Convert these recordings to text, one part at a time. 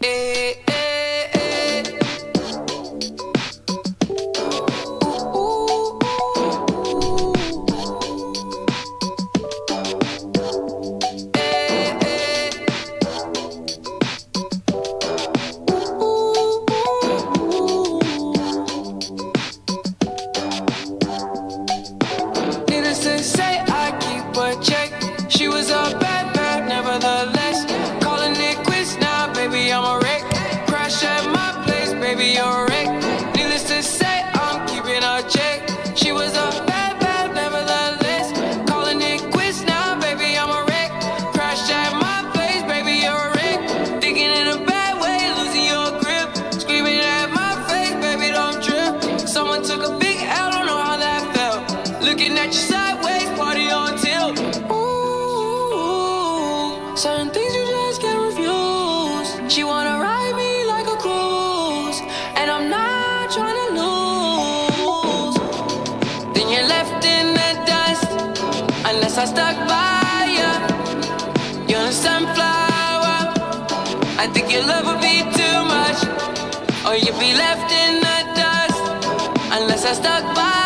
hey, hey. Stuck by you. You're a sunflower. I think your love would be too much, or you'd be left in the dust, unless I stuck by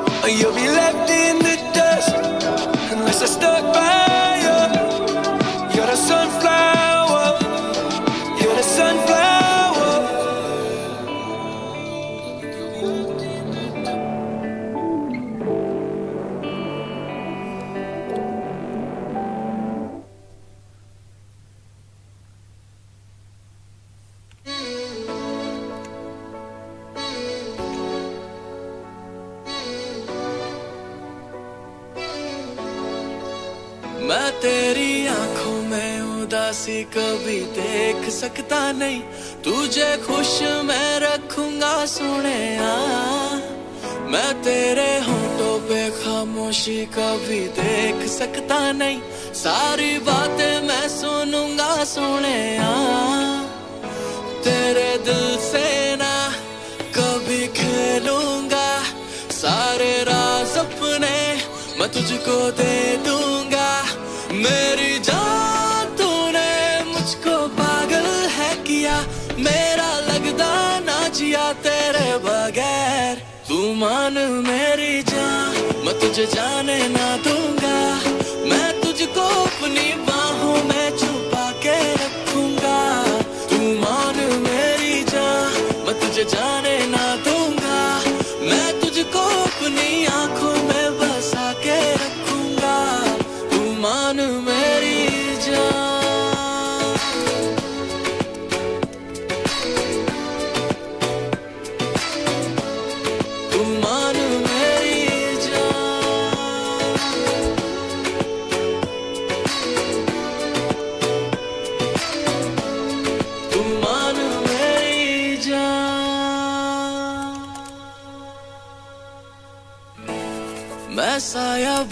or you'll be left in the dust unless I stuck by میں تیری آنکھوں میں اداسی کبھی دیکھ سکتا نہیں۔ تجھے خوش میں رکھوں گا سنے میں تیرے ہونٹوں پہ خاموشی کبھی دیکھ سکتا نہیں۔ ساری باتیں میں سنوں گا سنے تیرے دل سے نہ کبھی کھیلوں گا۔ سارے راز اپنے میں تجھ کو دے دوں میری جان تو نے مجھ کو پاگل ہے کیا میرا لگتا نہ جیا تیرے بغیر تو مان میری جان میں تجھے جانے نہ دوں گا میں تجھ کو اپنی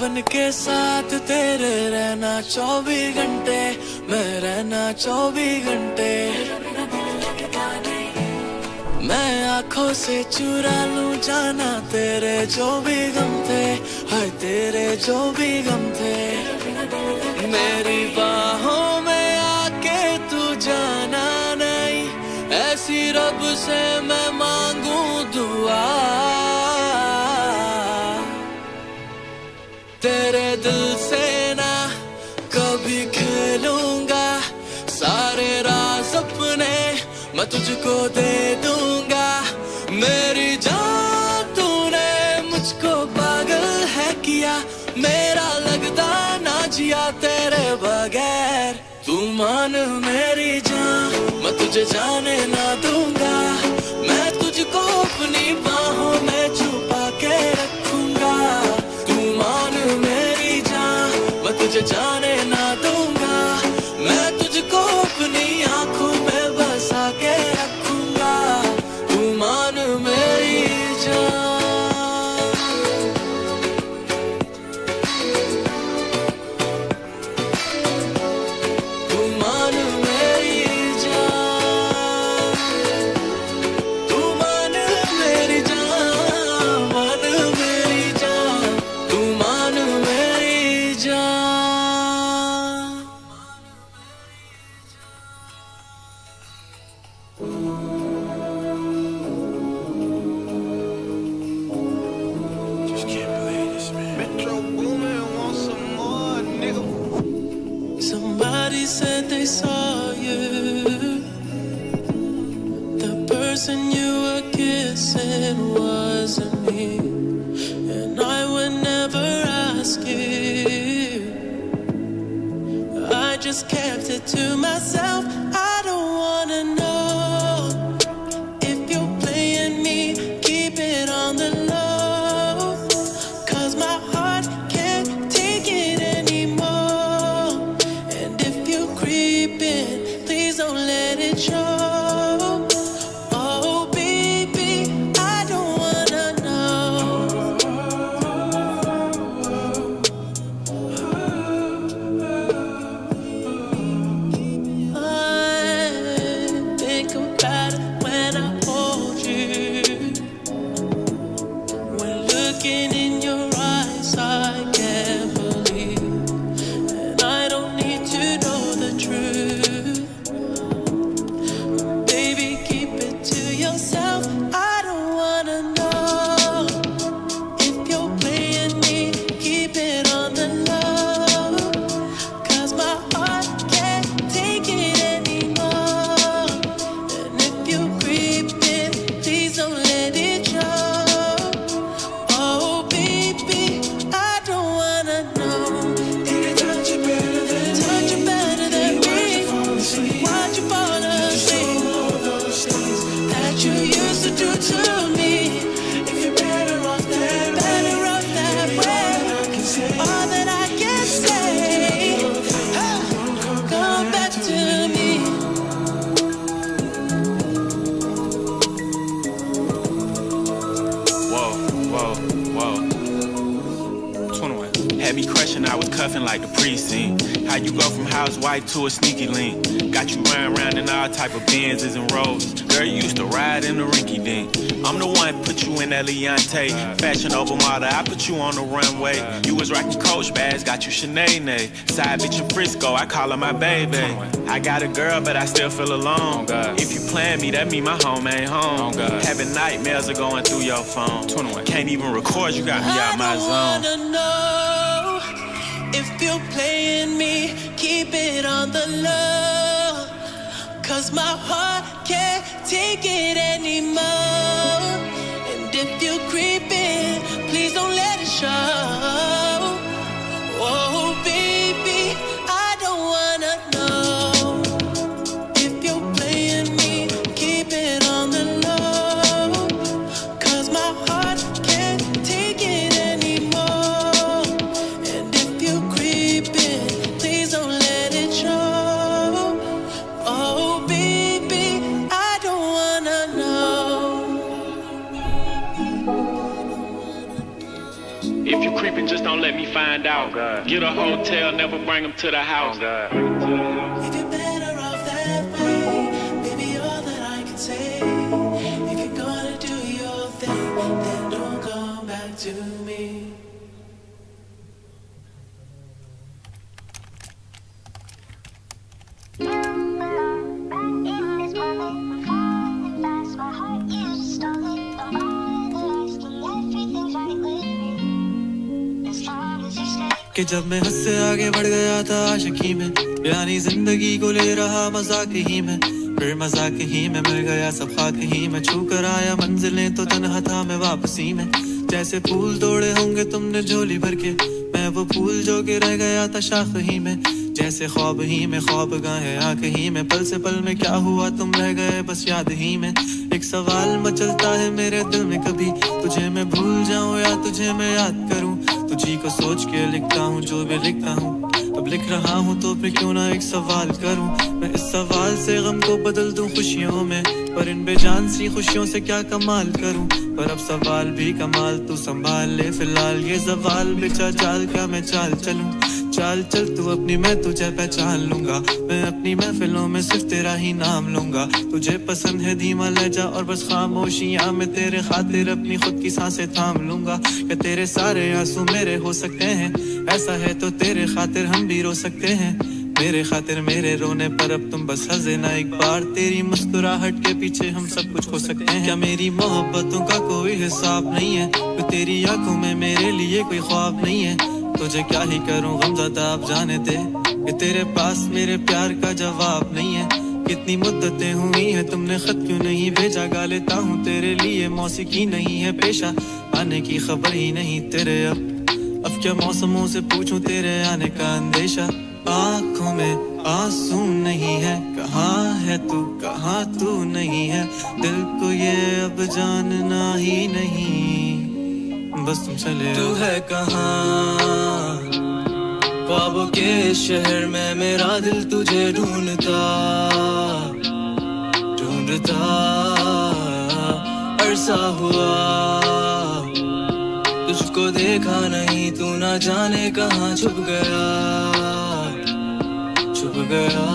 بن کے ساتھ تیرے رہنا چوبیس گھنٹے، میں رہنا چوبیس گھنٹے۔ میں آنکھوں سے چرا لوں جانا تیرے جو بھی غم تھے۔ ہائے تیرے جو بھی غم تھے۔ میری باہوں میں آ کے تو جانا نہیں۔ ایسی رب سے میں مانگوں تجھ کو دے دوں گا میری جان نے مجھ کو پاگل ہے کیا میرا لگتا نہ جیا تیرے بغیر تو مان میری جان میں تجھے جانے نہ دوں گا میں تجھ کو اپنی باہوں میں چھپا کے رکھوں گا تو مان میری جان میں تجھے جانے just kept it to myself. I I can say. Go back to me. Whoa, whoa, whoa. Which one was crushing, I was cuffing like the precinct. How you go from housewife to a sneaky link? Got you riding around in all type of Benzes and Rolls. Girl, you used to ride in the rinky dink. I'm the one put you in that Leontay. Fashion over model, I put you on the runway. You was rocking Coach bags, got you Sinead. Side bitch in Frisco, I call her my baby. I got a girl, but I still feel alone. If you plan me, that mean my home ain't home. Having nightmares are going through your phone. Can't even record, you got me out my zone. If you're playing me. Keep it on the low. Cause my heart can't take it anymore. Find out. Get a hotel, never bring them to the house. If کہ جب میں حد سے آگے بڑھ گیا تھا عاشقی میں، بیانی زندگی کو لے رہا مذاق ہی میں۔ پھر مذاق ہی میں مل گیا، سب خاک ہی میں۔ چھو کر آیا منزلیں تو تنہا تھا میں واپسی میں۔ جیسے پھول توڑے ہوں گے تم نے جھولی بھر کے۔ میں وہ پھول جو کے رہ گیا تھا شاخ ہی میں۔ جیسے خواب ہی میں خواب گاہیں، آنکھ ہی میں۔ پل سے پل میں کیا ہوا تم رہ گئے، بس یاد ہی میں۔ ایک سوال مچلتا ہے میرے دل میں کبھی، تجھے میں بھول جاؤں یا تجھے میں یاد کروں؟ جی کو سوچ کے لکھتا ہوں، جو بھی لکھتا ہوں۔ اب لکھ رہا ہوں تو پھر کیوں نہ ایک سوال کروں؟ میں اس سوال سے غم کو بدل دوں خوشیوں میں۔ پر ان بے جان سی خوشیوں سے کیا کمال کروں؟ پر اب سوال بھی کمال تو سنبھال لے فی الحال، یہ سوال بچا چال کا میں چال چلوں۔ چال چل، تو اپنی میں تجھے پہچان لوں گا۔ میں اپنی محفلوں میں صرف تیرا ہی نام لوں گا۔ تجھے پسند ہے دھیما لہجا اور بس خاموشیاں۔ میں تیرے خاطر اپنی خود کی سانسیں تھام لوں گا۔ کہ تیرے سارے آنسو میرے ہو سکتے ہیں؟ ایسا ہے تو تیرے خاطر ہم بھی رو سکتے ہیں۔ میرے خاطر میرے رونے پر اب تم بس ہنسے نا ایک بار۔ تیری مسکراہٹ کے پیچھے ہم سب کچھ ہو سکتے ہیں۔ کیا میری محبتوں کا کوئی حساب نہیں ہے؟ تو تیری آنکھوں میں میرے لیے کوئی خواب نہیں ہے۔ تجھے کیا ہی کروں؟ غم زدہ آپ جانے دے کہ تیرے پاس میرے پیار کا جواب نہیں ہے۔ کتنی مدتیں ہوئی ہیں، تم نے خط کیوں نہیں بھیجا؟ گا لیتا ہوں تیرے لیے، موسیقی نہیں ہے پیشہ۔ آنے کی خبر ہی نہیں تیرے اب۔ اب کیا موسموں سے پوچھوں تیرے آنے کا اندیشہ؟ آنکھوں میں آنسو نہیں ہے۔ کہاں ہے تو؟ کہاں تو نہیں ہے؟ دل کو یہ اب جاننا ہی نہیں۔ بس تم چلے تو ہے کہاں؟ خوابوں کے شہر میں میرا دل تجھے ڈھونڈتا ڈھونڈتا عرصہ ہوا۔ تجھ کو دیکھا نہیں تو نہ جانے کہاں چھپ گیا چھپ گیا۔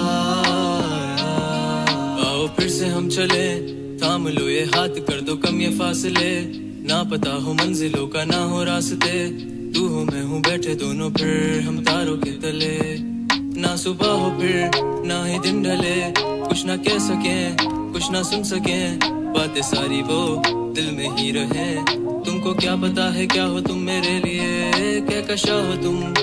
آؤ پھر سے ہم چلے تھام لو یہ ہاتھ کر دو کم یہ فاصلے۔ نہ پتا ہو منزلوں کا، نہ ہو راستے۔ تو ہو میں ہوں بیٹھے دونوں پھر، ہم تاروں کے تلے۔ نہ صبح ہو پھر، نہ ہی دن ڈھلے۔ کچھ نہ کہہ سکیں، کچھ نہ سن سکیں۔ باتیں ساری وہ دل میں ہی رہے تم کو کیا پتا ہے کیا ہو تم میرے لیے؟ کیا کشا ہو تم؟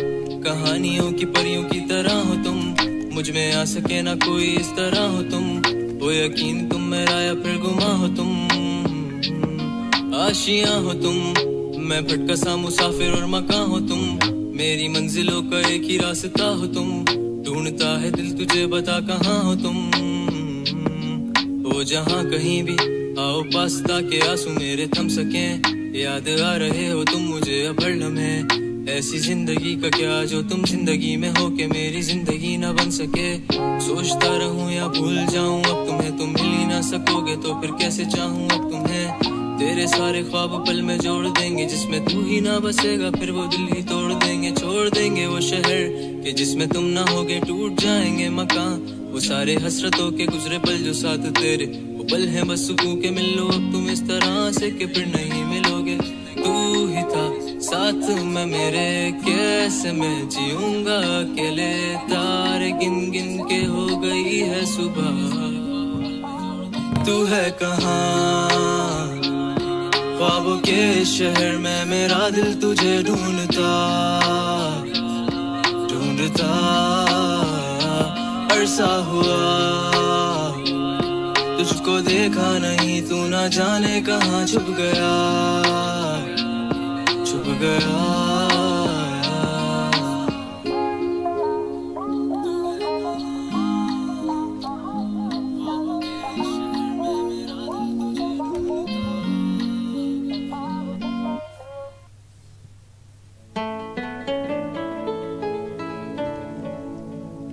کہانیوں کی پریوں کی طرح ہو تم۔ مجھ میں آ سکے نہ کوئی اس طرح ہو تم۔ وہ یقین تم میرا یا پھر گما ہو تم۔ آشیاں ہو تم، میں بھٹکا سا مسافر اور مکان ہو تم۔ میری منزلوں کا ایک ہی راستہ ہو تم۔ ڈھونڈتا ہے دل تجھے بتا کہاں ہو تم۔ ہو جہاں کہیں بھی آؤ پاس تاکہ آنسو میرے تھم سکیں۔ یاد آ رہے ہو تم مجھے، اب لمحے ایسی زندگی کا کیا جو تم زندگی میں ہو کہ میری زندگی نہ بن سکے۔ سوچتا رہوں یا بھول جاؤں، اب تمہیں تم مل ہی نہ سکو گے تو پھر کیسے چاہوں؟ اب تمہیں تیرے سارے خواب پل میں جوڑ دیں گے، جس میں تو ہی نہ بسے گا، پھر وہ دل ہی توڑ دیں گے، چھوڑ دیں گے وہ شہر کہ جس میں تم نہ ہوگے ٹوٹ جائیں گے مکان۔ وہ سارے حسرتوں کے گزرے پل جو ساتھ تیرے، وہ پل ہیں بس سکوں کے مل لو۔ اب تم اس طرح سے کہ پھر نہیں ملو گے۔ تو ہی تھا ساتھ میں میرے، کیسے میں جیوں گا اکیلے؟ تارے گن گن کے ہو گئی ہے صبح۔ تو ہے کہاں؟ خوابوں کے شہر میں میرا دل تجھے ڈھونڈتا ڈھونڈتا، عرصہ ہوا۔ تجھ کو دیکھا نہیں، تو نہ جانے کہاں چھپ گیا چھپ گیا۔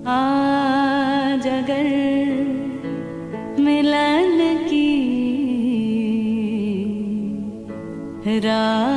آج اگر ملن کی رات